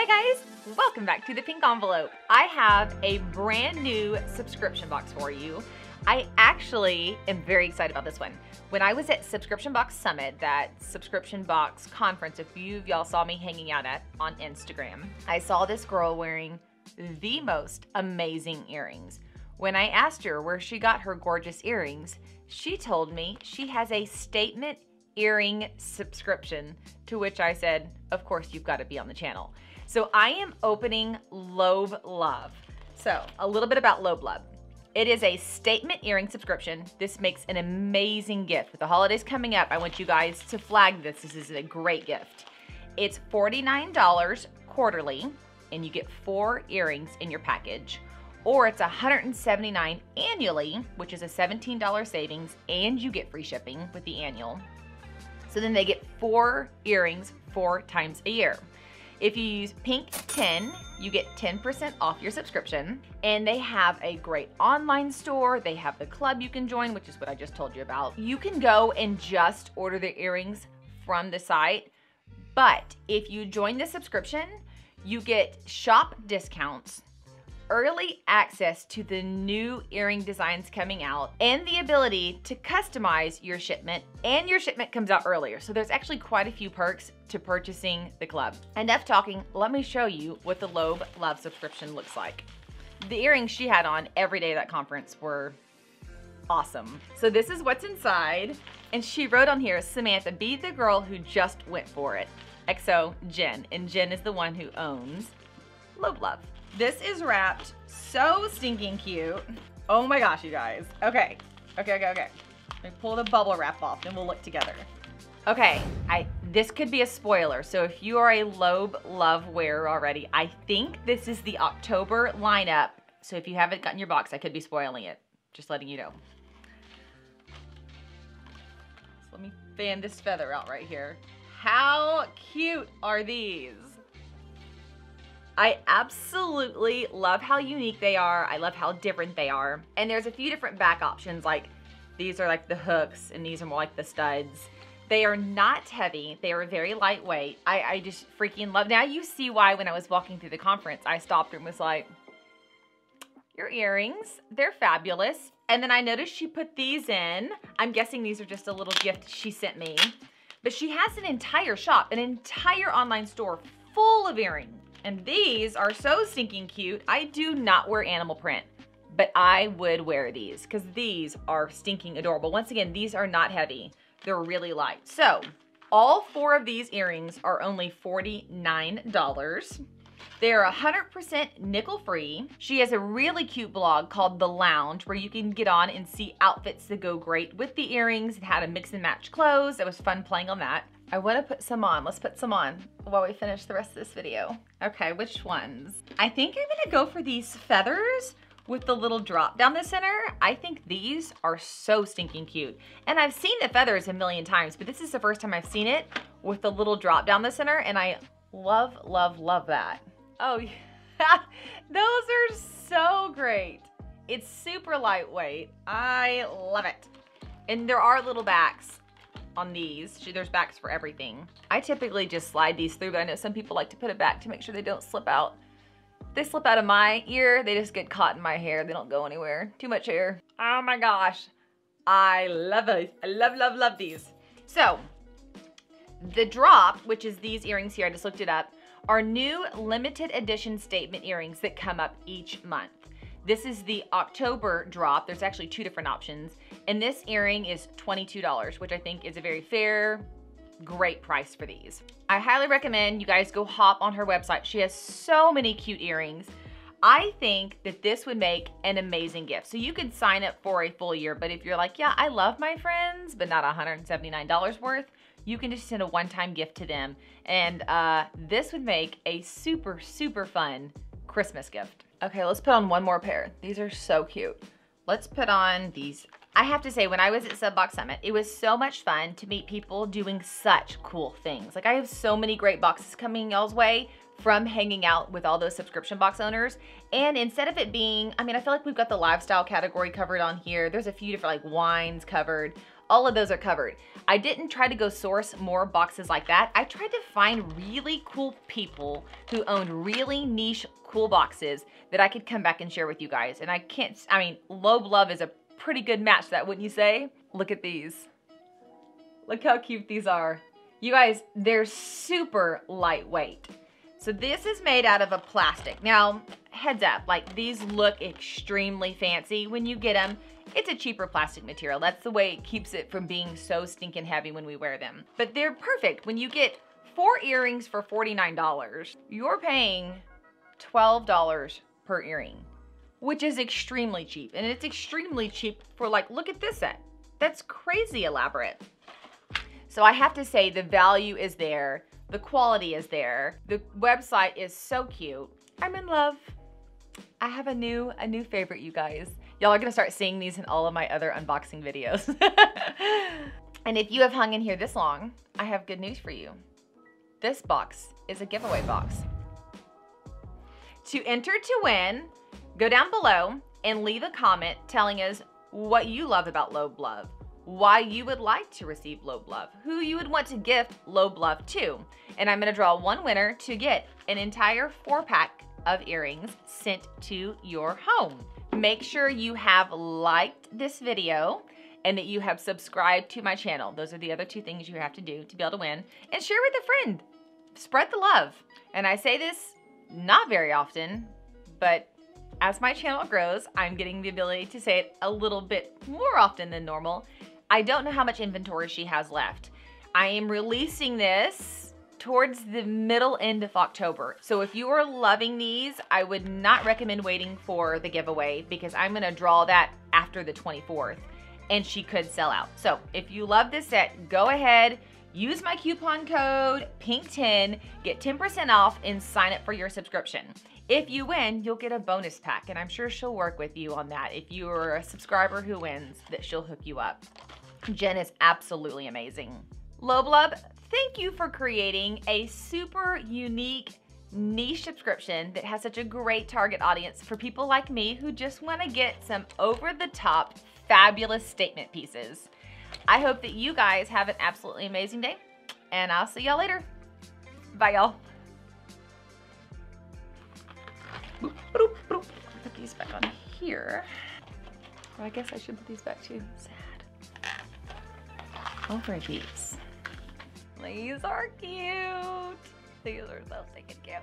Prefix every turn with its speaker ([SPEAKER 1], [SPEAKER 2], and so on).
[SPEAKER 1] Hey guys, welcome back to the Pink Envelope. I have a brand new subscription box for you. I actually am very excited about this one. When I was at Subscription Box Summit, that subscription box conference, a few of y'all saw me hanging out at on Instagram, I saw this girl wearing the most amazing earrings. When I asked her where she got her gorgeous earrings, she told me she has a statement earring subscription, to which I said, Of course, you've got to be on the channel. So I am opening Lobe Love. So, a little bit about Lobe Love. It is a statement earring subscription. This makes an amazing gift. With the holidays coming up, I want you guys to flag this. This is a great gift. It's $49 quarterly, and you get four earrings in your package or it's 179 annually, which is a $17 savings, and you get free shipping with the annual. So then they get four earrings four times a year. If you use Pink 10, you get 10% off your subscription. And they have a great online store. They have the club you can join, which is what I just told you about. You can go and just order the earrings from the site. But if you join the subscription, you get shop discounts early access to the new earring designs coming out and the ability to customize your shipment and your shipment comes out earlier. So there's actually quite a few perks to purchasing the club. Enough talking, let me show you what the Lobe Love subscription looks like. The earrings she had on every day of that conference were awesome. So this is what's inside and she wrote on here, Samantha, be the girl who just went for it. XO Jen, and Jen is the one who owns Lobe Love. This is wrapped so stinking cute. Oh my gosh, you guys. Okay, okay, okay, okay. Let me pull the bubble wrap off, and we'll look together. Okay, I this could be a spoiler. So if you are a Lobe Love wearer already, I think this is the October lineup. So if you haven't gotten your box, I could be spoiling it. Just letting you know. So let me fan this feather out right here. How cute are these? I absolutely love how unique they are. I love how different they are. And there's a few different back options, like these are like the hooks and these are more like the studs. They are not heavy. They are very lightweight. I, I just freaking love. Now you see why when I was walking through the conference, I stopped and was like, your earrings, they're fabulous. And then I noticed she put these in. I'm guessing these are just a little gift she sent me. But she has an entire shop, an entire online store full of earrings. And these are so stinking cute. I do not wear animal print, but I would wear these because these are stinking adorable. Once again, these are not heavy. They're really light. So all four of these earrings are only $49. They're 100% nickel free. She has a really cute blog called The Lounge where you can get on and see outfits that go great with the earrings and how to mix and match clothes. It was fun playing on that. I want to put some on. Let's put some on while we finish the rest of this video. Okay, which ones? I think I'm gonna go for these feathers with the little drop down the center. I think these are so stinking cute. And I've seen the feathers a million times, but this is the first time I've seen it with the little drop down the center, and I love, love, love that. Oh, yeah. Those are so great. It's super lightweight. I love it. And there are little backs on these. There's backs for everything. I typically just slide these through, but I know some people like to put it back to make sure they don't slip out. If they slip out of my ear, they just get caught in my hair. They don't go anywhere. Too much hair. Oh my gosh. I love it. I love, love, love these. So, the drop, which is these earrings here, I just looked it up, are new limited edition statement earrings that come up each month. This is the October drop. There's actually two different options. And this earring is $22, which I think is a very fair, great price for these. I highly recommend you guys go hop on her website. She has so many cute earrings. I think that this would make an amazing gift. So you could sign up for a full year, but if you're like, yeah, I love my friends, but not $179 worth, you can just send a one-time gift to them. And uh, this would make a super, super fun Christmas gift. Okay, let's put on one more pair. These are so cute. Let's put on these. I have to say, when I was at Subbox Summit, it was so much fun to meet people doing such cool things. Like I have so many great boxes coming y'all's way from hanging out with all those subscription box owners. And instead of it being, I mean, I feel like we've got the lifestyle category covered on here. There's a few different like wines covered. all of those are covered. I didn't try to go source more boxes like that. I tried to find really cool people who owned really niche cool boxes that I could come back and share with you guys. And I can't, I mean, Lobe Love is a pretty good match that, wouldn't you say? Look at these. Look how cute these are. You guys, they're super lightweight. So this is made out of a plastic. Now, heads up, like these look extremely fancy when you get them. It's a cheaper plastic material. That's the way it keeps it from being so stinking heavy when we wear them. But they're perfect. When you get four earrings for $49, you're paying $12 per earring, which is extremely cheap. And it's extremely cheap for like, look at this set. That's crazy elaborate. So I have to say the value is there. The quality is there. The website is so cute. I'm in love. I have a new a new favorite, you guys. Y'all are gonna start seeing these in all of my other unboxing videos. and if you have hung in here this long, I have good news for you. This box is a giveaway box. To enter to win, go down below and leave a comment telling us what you love about Lobe Love, why you would like to receive Lobe Love, who you would want to gift Lobe Love to. And I'm gonna draw one winner to get an entire four pack of earrings sent to your home. Make sure you have liked this video and that you have subscribed to my channel. Those are the other two things you have to do to be able to win. And share with a friend. Spread the love. And I say this not very often, but as my channel grows, I'm getting the ability to say it a little bit more often than normal. I don't know how much inventory she has left. I am releasing this towards the middle end of October. So if you are loving these, I would not recommend waiting for the giveaway because I'm gonna draw that after the 24th and she could sell out. So if you love this set, go ahead, use my coupon code PINK10, get 10% off and sign up for your subscription. If you win, you'll get a bonus pack and I'm sure she'll work with you on that. If you're a subscriber who wins, that she'll hook you up. Jen is absolutely amazing. Lobe Love, thank you for creating a super unique niche subscription that has such a great target audience for people like me who just want to get some over-the-top fabulous statement pieces. I hope that you guys have an absolutely amazing day, and I'll see y'all later. Bye, y'all. Put these back on here. Well, I guess I should put these back too. Sad. Over these. These are cute. These are so stinking cute.